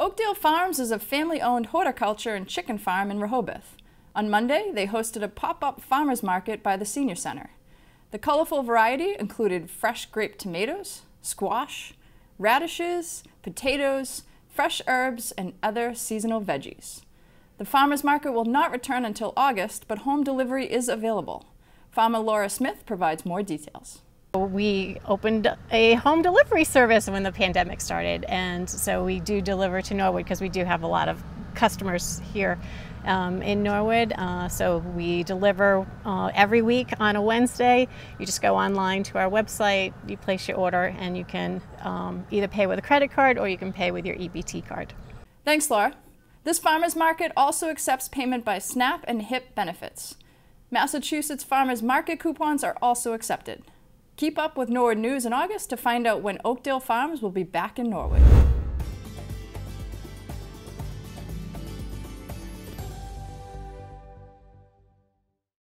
Oakdale Farms is a family-owned horticulture and chicken farm in Rehoboth. On Monday, they hosted a pop-up farmers market by the Senior Center. The colorful variety included fresh grape tomatoes, squash, radishes, potatoes, fresh herbs, and other seasonal veggies. The farmers market will not return until August, but home delivery is available. Farmer Laura Smith provides more details. We opened a home delivery service when the pandemic started, and so we do deliver to Norwood because we do have a lot of customers here um, in Norwood. Uh, so we deliver uh, every week on a Wednesday. You just go online to our website, you place your order, and you can um, either pay with a credit card or you can pay with your EBT card. Thanks, Laura. This farmers market also accepts payment by SNAP and HIP benefits. Massachusetts farmers market coupons are also accepted. Keep up with Norwood News in August to find out when Oakdale Farms will be back in Norwood.